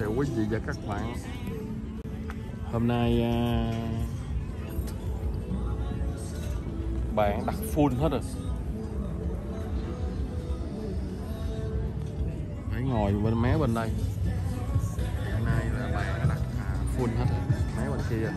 chào quý vị và các bạn, hôm nay à, bạn đặt full hết rồi. Phải ngồi bên mé bên đây. Hôm nay là bạn đã đặt à, full hết rồi, mé bên kia.